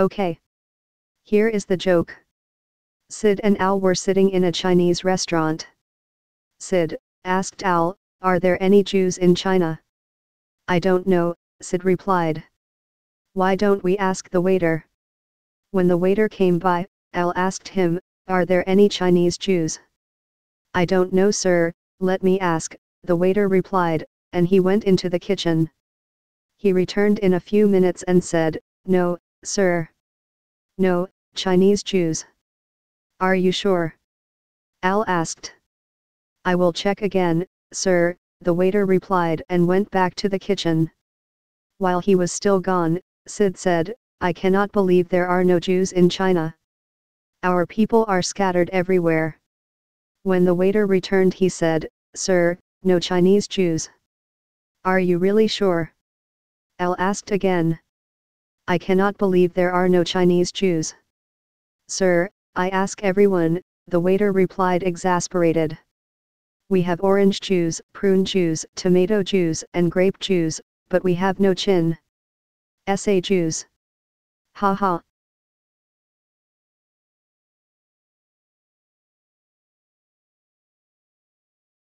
Okay. Here is the joke. Sid and Al were sitting in a Chinese restaurant. Sid, asked Al, are there any Jews in China? I don't know, Sid replied. Why don't we ask the waiter? When the waiter came by, Al asked him, Are there any Chinese Jews? I don't know sir, let me ask, the waiter replied, and he went into the kitchen. He returned in a few minutes and said, No, sir. No, Chinese Jews. Are you sure? Al asked. I will check again, sir, the waiter replied and went back to the kitchen. While he was still gone, Sid said, I cannot believe there are no Jews in China. Our people are scattered everywhere. When the waiter returned he said, Sir, no Chinese Jews. Are you really sure? Al asked again. I cannot believe there are no Chinese Jews. Sir, I ask everyone, the waiter replied exasperated. We have orange Jews, prune Jews, tomato Jews, and grape Jews, but we have no chin. Essay Jews. Ha ha.